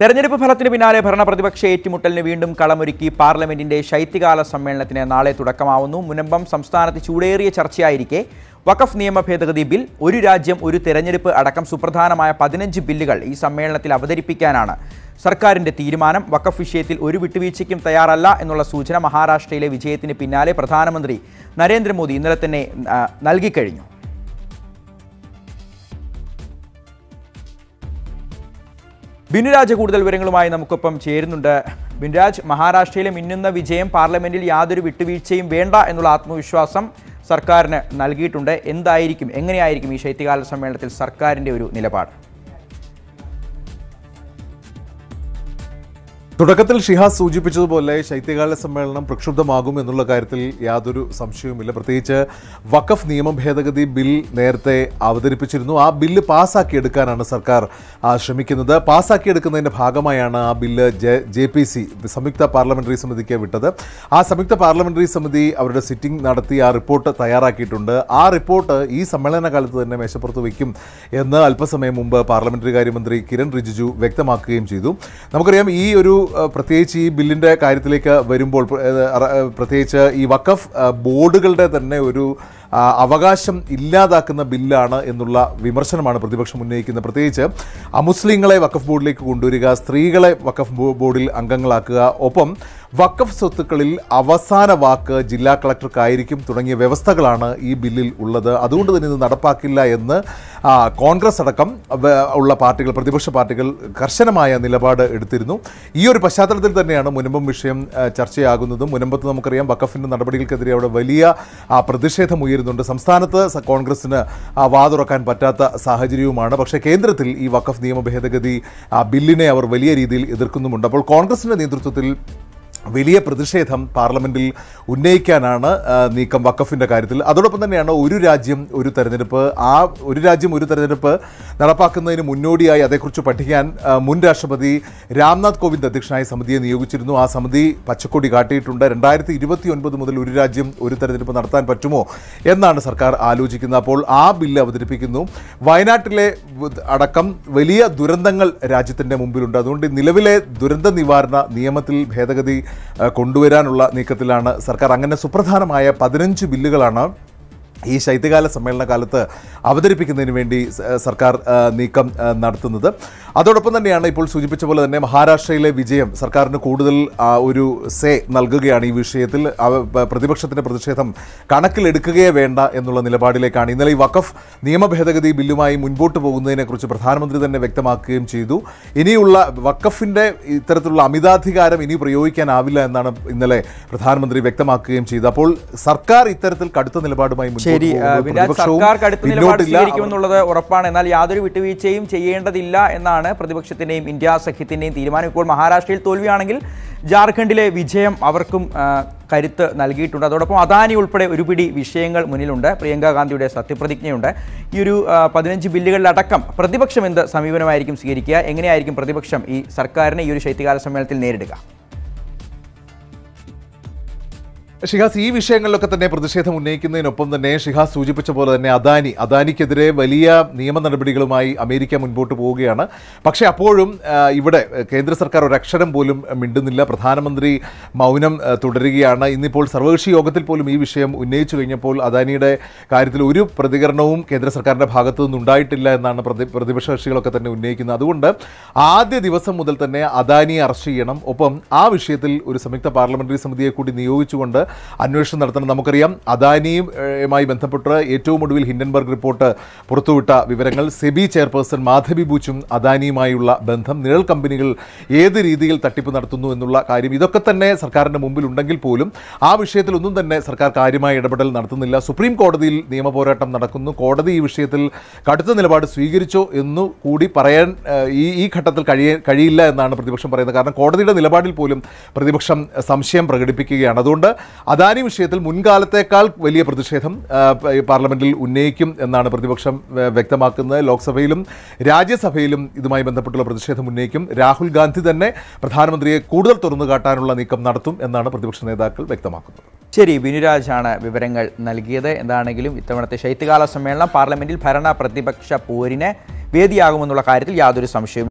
തെരഞ്ഞെടുപ്പ് ഫലത്തിന് പിന്നാലെ ഭരണപ്രതിപക്ഷ ഏറ്റുമുട്ടലിന് വീണ്ടും കളമൊരുക്കി പാർലമെന്റിന്റെ ശൈത്യകാല സമ്മേളനത്തിന് നാളെ തുടക്കമാവുന്നു. മുനമ്പം സംസ്ഥാനത്ത് ചൂടേറിയ ചർച്ചയായിരിക്കെ. വഖഫ് നിയമ ഭേദഗതി ബിൽ ഒരു രാജ്യം ഒരു തെരഞ്ഞെടുപ്പ് അടക്കം സുപ്രധാനമായ പതിനഞ്ച് ബില്ലുകൾ ഈ സമ്മേളനത്തിൽ അവതരിപ്പിക്കാനാണ് സർക്കാരിന്റെ തീരുമാനം. വഖഫ് വിഷയത്തിൽ ഒരു വിട്ടുവീഴ്ചയ്ക്കും തയ്യാറല്ല എന്നുള്ള സൂചന മഹാരാഷ്ട്രയിലെ വിജയത്തിന് പിന്നാലെ പ്രധാനമന്ത്രി നരേന്ദ്രമോദി ഇന്നലെ തന്നെ നൽകിക്കഴിഞ്ഞു. ബിനുരാജ് കൂടുതൽ വിവരങ്ങളുമായി നമുക്കൊപ്പം ചേരുന്നുണ്ട്. ബിനുരാജ് മഹാരാഷ്ട്രയിലെ മിന്നുന്ന വിജയം പാർലമെന്റിൽ യാതൊരു വിട്ടുവീഴ്ചയും വേണ്ട എന്നുള്ള ആത്മവിശ്വാസം സർക്കാരിന് നൽകിയിട്ടുണ്ട്. എന്തായിരിക്കും എങ്ങനെയായിരിക്കും ഈ ശൈത്യകാല സമ്മേളനത്തിൽ സർക്കാരിന്റെ ഒരു നിലപാട്? തുടക്കത്തിൽ ഷിഹാസ് സൂചിപ്പിച്ചതുപോലെ ശൈത്യകാല സമ്മേളനം പ്രക്ഷുബ്ധമാകും എന്നുള്ള കാര്യത്തിൽ യാതൊരു സംശയവുമില്ല. പ്രത്യേകിച്ച് വഖഫ് നിയമ ഭേദഗതി ബിൽ നേരത്തെ അവതരിപ്പിച്ചിരുന്നു. ആ ബില്ല് പാസ്സാക്കിയെടുക്കാനാണ് സർക്കാർ ശ്രമിക്കുന്നത്. പാസ്സാക്കിയെടുക്കുന്നതിന്റെ ഭാഗമായാണ് ആ ബില്ല് ജെ പി സി സംയുക്ത പാർലമെന്ററി സമിതിക്ക് വിട്ടത്. ആ സംയുക്ത പാർലമെന്ററി സമിതി അവരുടെ സിറ്റിംഗ് നടത്തി ആ റിപ്പോർട്ട് തയ്യാറാക്കിയിട്ടുണ്ട്. ആ റിപ്പോർട്ട് ഈ സമ്മേളന കാലത്ത് തന്നെ മേശപ്പുറത്ത് വയ്ക്കും എന്ന് അല്പസമയം മുമ്പ് പാർലമെന്ററി കാര്യമന്ത്രി കിരൺ റിജിജു വ്യക്തമാക്കുകയും ചെയ്തു. നമുക്കറിയാം ഈ ഒരു പ്രത്യേകിച്ച് ഈ ബില്ലിന്റെ കാര്യത്തിലേക്ക് വരുമ്പോൾ പ്രത്യേകിച്ച് ഈ വഖഫ് ബോർഡുകളുടെ തന്നെ ഒരു അവകാശം ഇല്ലാതാക്കുന്ന ബില്ലാണ് എന്നുള്ള വിമർശനമാണ് പ്രതിപക്ഷം ഉന്നയിക്കുന്നത്. പ്രത്യേകിച്ച് അമുസ്ലിങ്ങളെ വഖഫ് ബോർഡിലേക്ക് കൊണ്ടുവരിക സ്ത്രീകളെ വഖഫ് ബോർഡിൽ അംഗങ്ങളാക്കുക ഒപ്പം വഖഫ് സ്വത്തുക്കളിൽ അവസാന വാക്ക് ജില്ലാ കളക്ടർക്കായിരിക്കും തുടങ്ങിയ വ്യവസ്ഥകളാണ് ഈ ബില്ലിൽ ഉള്ളത്. അതുകൊണ്ട് തന്നെ ഇത് നടപ്പാക്കില്ല എന്ന് കോൺഗ്രസ് അടക്കം ഉള്ള പാർട്ടികൾ പ്രതിപക്ഷ പാർട്ടികൾ കർശനമായ നിലപാട് എടുത്തിരുന്നു. ഈ ഒരു പശ്ചാത്തലത്തിൽ തന്നെയാണ് മുനമ്പം വിഷയം ചർച്ചയാകുന്നതും. മുനമ്പത്ത് നമുക്കറിയാം വക്കഫിന്റെ നടപടികൾക്കെതിരെ അവിടെ വലിയ പ്രതിഷേധം ഉയരുന്നുണ്ട്. സംസ്ഥാനത്ത് കോൺഗ്രസ്സിന് വാതുറക്കാൻ പറ്റാത്ത സാഹചര്യവുമാണ്. പക്ഷേ കേന്ദ്രത്തിൽ ഈ വക്കഫ് നിയമ ഭേദഗതി ബില്ലിനെ അവർ വലിയ രീതിയിൽ എതിർക്കുന്നുമുണ്ട്. അപ്പോൾ കോൺഗ്രസിന്റെ നേതൃത്വത്തിൽ വലിയ പ്രതിഷേധം പാർലമെന്റിൽ ഉന്നയിക്കാനാണ് നീക്കം വക്കഫിന്റെ കാര്യത്തിൽ. അതോടൊപ്പം തന്നെയാണ് ഒരു രാജ്യം ഒരു തെരഞ്ഞെടുപ്പ് ആ ഒരു രാജ്യം ഒരു തെരഞ്ഞെടുപ്പ് നടപ്പാക്കുന്നതിന് മുന്നോടിയായി അതേക്കുറിച്ച് പഠിക്കാൻ മുൻ രാഷ്ട്രപതി രാംനാഥ് കോവിന്ദ് അധ്യക്ഷനായ സമിതിയെ നിയോഗിച്ചിരുന്നു. ആ സമിതി പച്ചക്കൊടി കാട്ടിയിട്ടുണ്ട്. രണ്ടായിരത്തി ഇരുപത്തി ഒൻപത് മുതൽ ഒരു രാജ്യം ഒരു തെരഞ്ഞെടുപ്പ് നടത്താൻ പറ്റുമോ എന്നാണ് സർക്കാർ ആലോചിക്കുന്നത്. അപ്പോൾ ആ ബില്ല് അവതരിപ്പിക്കുന്നു. വയനാട്ടിലെ അടക്കം വലിയ ദുരന്തങ്ങൾ രാജ്യത്തിന്റെ മുമ്പിലുണ്ട്. അതുകൊണ്ട് നിലവിലെ ദുരന്ത നിവാരണ നിയമത്തിൽ ഭേദഗതി കൊണ്ടുവരാനുള്ള നീക്കത്തിലാണ് സർക്കാർ. അങ്ങനെ സുപ്രധാനമായ പതിനഞ്ച് ബില്ലുകളാണ് ഈ ശൈത്യകാല സമ്മേളന കാലത്ത് അവതരിപ്പിക്കുന്നതിന് വേണ്ടി സർക്കാർ നീക്കം നടത്തുന്നത്. അതോടൊപ്പം തന്നെയാണ് ഇപ്പോൾ സൂചിപ്പിച്ച പോലെ തന്നെ മഹാരാഷ്ട്രയിലെ വിജയം സർക്കാരിന് കൂടുതൽ ഒരു സേ നൽകുകയാണ് ഈ വിഷയത്തിൽ. പ്രതിപക്ഷത്തിന്റെ പ്രതിഷേധം കണക്കിലെടുക്കുകയേ വേണ്ട എന്നുള്ള നിലപാടിലേക്കാണ്. ഇന്നലെ ഈ വഖഫ് നിയമ ഭേദഗതി ബില്ലുമായി മുൻപോട്ട് പോകുന്നതിനെക്കുറിച്ച് പ്രധാനമന്ത്രി തന്നെ വ്യക്തമാക്കുകയും ചെയ്തു. ഇനിയുള്ള വഖഫിന്റെ ഇത്തരത്തിലുള്ള അമിതാധികാരം ഇനി പ്രയോഗിക്കാനാവില്ല എന്നാണ് ഇന്നലെ പ്രധാനമന്ത്രി വ്യക്തമാക്കുകയും ചെയ്തു. അപ്പോൾ സർക്കാർ ഇത്തരത്തിൽ കടുത്ത നിലപാടുമായി മുൻപോട്ട് ശരി പ്രതിപക്ഷവും സർക്കാർ കടുത്ത നിലപാട്. സ്വീകരിക്കുമെന്നുള്ളത് ഉറപ്പാണ്. എന്നാൽ യാതൊരു വിട്ടുവീഴ്ചയും ചെയ്യേണ്ടതില്ല എന്നാണ് പ്രതിപക്ഷത്തിന്റെയും ഇന്ത്യ സഖ്യത്തിന്റെയും തീരുമാനം. ഇപ്പോൾ മഹാരാഷ്ട്രയിൽ തോൽവിയാണെങ്കിൽ ജാർഖണ്ഡിലെ വിജയം അവർക്കും കരുത്ത് നൽകിയിട്ടുണ്ട്. അതോടൊപ്പം അദാനി ഉൾപ്പെടെ ഒരുപിടി വിഷയങ്ങൾ മുന്നിലുണ്ട്. പ്രിയങ്ക ഗാന്ധിയുടെ സത്യപ്രതിജ്ഞയുണ്ട്. ഈ ഒരു പതിനഞ്ച് ബില്ലുകളിലടക്കം പ്രതിപക്ഷം എന്ത് സമീപനമായിരിക്കും സ്വീകരിക്കുക? എങ്ങനെയായിരിക്കും പ്രതിപക്ഷം ഈ സർക്കാരിനെ ഈ ഒരു ശൈത്യകാല സമ്മേളനത്തിൽ നേരിടുക? ഷിഹാസ് ഈ വിഷയങ്ങളിലൊക്കെ തന്നെ പ്രതിഷേധം ഉന്നയിക്കുന്നതിനൊപ്പം തന്നെ ഷിഹാസ് സൂചിപ്പിച്ച പോലെ തന്നെ അദാനി അദാനിക്കെതിരെ വലിയ നിയമ നടപടികളുമായി അമേരിക്ക മുൻപോട്ട് പോവുകയാണ്. പക്ഷേ അപ്പോഴും ഇവിടെ കേന്ദ്ര സർക്കാർ ഒരു അക്ഷരം പോലും മിണ്ടുന്നില്ല. പ്രധാനമന്ത്രി മൗനം തുടരുകയാണ്. ഇന്നിപ്പോൾ സർവകക്ഷി യോഗത്തിൽ പോലും ഈ വിഷയം ഉന്നയിച്ചു കഴിഞ്ഞപ്പോൾ അദാനിയുടെ കാര്യത്തിൽ ഒരു പ്രതികരണവും കേന്ദ്ര സർക്കാരിന്റെ ഭാഗത്തു നിന്നുണ്ടായിട്ടില്ല എന്നാണ് പ്രതി പ്രതിപക്ഷ കക്ഷികളൊക്കെ തന്നെ ഉന്നയിക്കുന്നത്. അതുകൊണ്ട് ആദ്യ ദിവസം മുതൽ തന്നെ അദാനിയെ അറസ്റ്റ് ചെയ്യണം. ഒപ്പം ആ വിഷയത്തിൽ ഒരു സംയുക്ത പാർലമെന്ററി സമിതിയെ കൂടി നിയോഗിച്ചുകൊണ്ട് അന്വേഷണം നടത്തണം. നമുക്കറിയാം അദാനിയുമായി ബന്ധപ്പെട്ട് ഏറ്റവും ഒടുവിൽ ഹിൻഡൻബർഗ് റിപ്പോർട്ട് പുറത്തുവിട്ട വിവരങ്ങൾ സെബി ചെയർപേഴ്സൺ മാധവി ബൂച്ചും അദാനിയുമായുള്ള ബന്ധം നിഴൽ കമ്പനികൾ ഏത് രീതിയിൽ തട്ടിപ്പ് നടത്തുന്നു എന്നുള്ള കാര്യം ഇതൊക്കെ തന്നെ സർക്കാരിന്റെ മുമ്പിൽ ഉണ്ടെങ്കിൽ പോലും ആ വിഷയത്തിൽ ഒന്നും തന്നെ സർക്കാർ കാര്യമായ ഇടപെടൽ നടത്തുന്നില്ല. സുപ്രീം കോടതിയിൽ നിയമപോരാട്ടം നടക്കുന്നു. കോടതി ഈ വിഷയത്തിൽ കടുത്ത നിലപാട് സ്വീകരിച്ചോ എന്നു കൂടി പറയാൻ ഈ ഈ ഘട്ടത്തിൽ കഴിയ കഴിയില്ല എന്നാണ് പ്രതിപക്ഷം പറയുന്നത്. കാരണം കോടതിയുടെ നിലപാടിൽ പോലും പ്രതിപക്ഷം സംശയം പ്രകടിപ്പിക്കുകയാണ്. അതുകൊണ്ട് അദാനി വിഷയത്തിൽ മുൻകാലത്തേക്കാൾ വലിയ പ്രതിഷേധം പാർലമെന്റിൽ ഉന്നയിക്കും എന്നാണ് പ്രതിപക്ഷം വ്യക്തമാക്കുന്നത്. ലോക്സഭയിലും രാജ്യസഭയിലും ഇതുമായി ബന്ധപ്പെട്ടുള്ള പ്രതിഷേധം ഉന്നയിക്കും. രാഹുൽ ഗാന്ധി തന്നെ പ്രധാനമന്ത്രിയെ കൂടുതൽ തുറന്നു കാട്ടാനുള്ള നീക്കം നടത്തും എന്നാണ് പ്രതിപക്ഷ നേതാക്കൾ വ്യക്തമാക്കുന്നത്. ശരി ബിനുരാജാണ് വിവരങ്ങൾ നൽകിയത്. എന്താണെങ്കിലും ഇത്തവണത്തെ ശൈത്യകാല സമ്മേളനം പാർലമെന്റിൽ ഭരണ പ്രതിപക്ഷ പോരിന് വേദിയാകുമെന്നുള്ള കാര്യത്തിൽ യാതൊരു സംശയവും